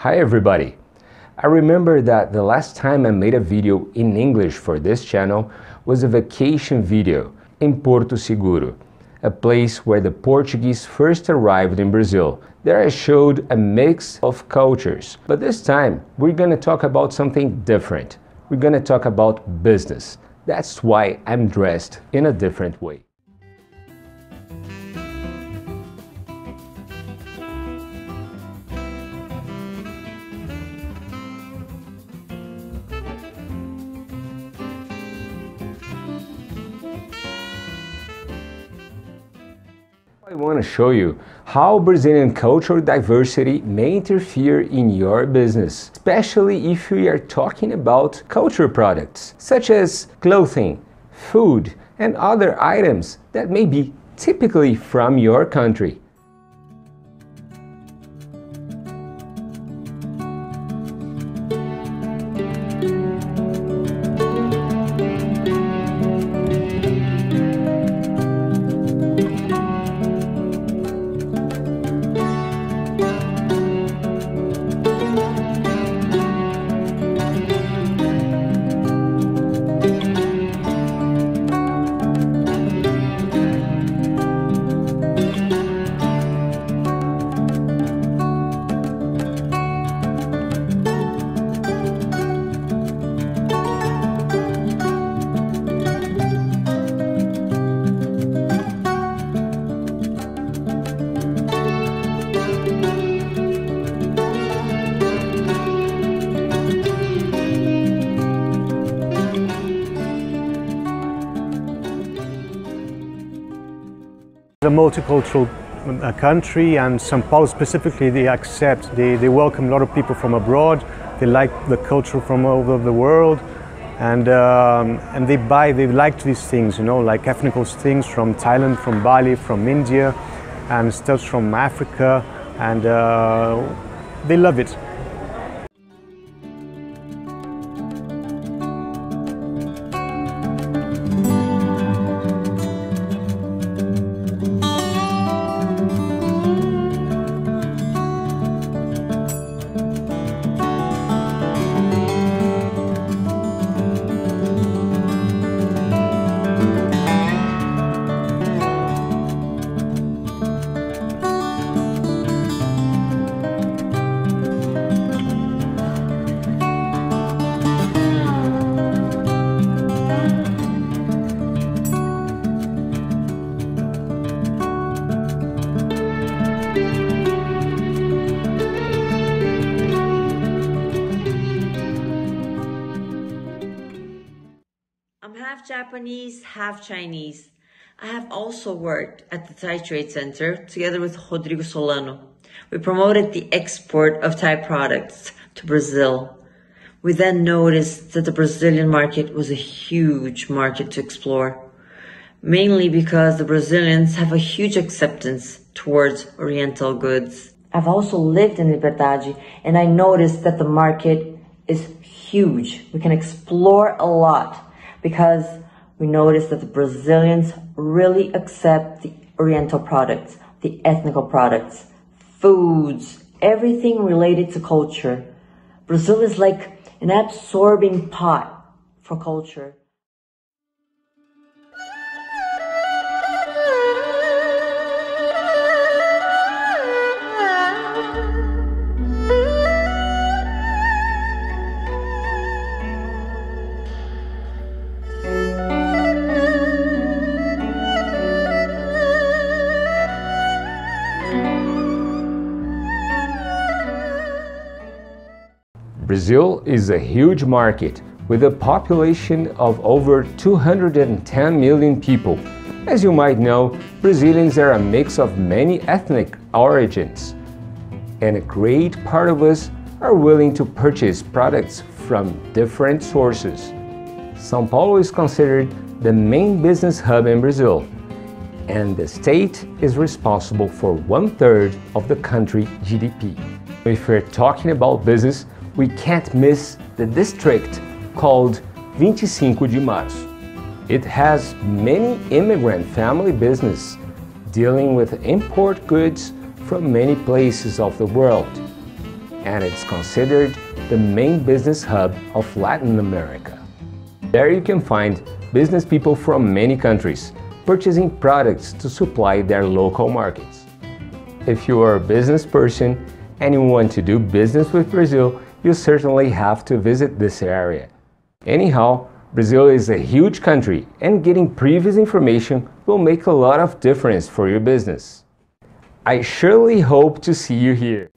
Hi everybody! I remember that the last time I made a video in English for this channel was a vacation video in Porto Seguro, a place where the Portuguese first arrived in Brazil. There I showed a mix of cultures, but this time we're gonna talk about something different. We're gonna talk about business. That's why I'm dressed in a different way. I want to show you how Brazilian cultural diversity may interfere in your business, especially if we are talking about cultural products such as clothing, food, and other items that may be typically from your country. A multicultural uh, country and São Paulo specifically they accept, they, they welcome a lot of people from abroad, they like the culture from all over the world. And, um, and they buy, they like these things, you know, like ethnic things from Thailand, from Bali, from India and stuff from Africa. And uh, they love it. Half Japanese, half Chinese. I have also worked at the Thai Trade Center together with Rodrigo Solano. We promoted the export of Thai products to Brazil. We then noticed that the Brazilian market was a huge market to explore, mainly because the Brazilians have a huge acceptance towards Oriental goods. I've also lived in Liberdade and I noticed that the market is huge. We can explore a lot because we noticed that the Brazilians really accept the Oriental products, the ethnical products, foods, everything related to culture. Brazil is like an absorbing pot for culture. Brazil is a huge market with a population of over 210 million people. As you might know, Brazilians are a mix of many ethnic origins, and a great part of us are willing to purchase products from different sources. São Paulo is considered the main business hub in Brazil, and the state is responsible for one third of the country GDP. If we're talking about business, we can't miss the district called 25 de Março. It has many immigrant family business dealing with import goods from many places of the world. and it's considered the main business hub of Latin America. There you can find business people from many countries purchasing products to supply their local markets. If you are a business person and you want to do business with Brazil, you certainly have to visit this area. Anyhow, Brazil is a huge country and getting previous information will make a lot of difference for your business. I surely hope to see you here.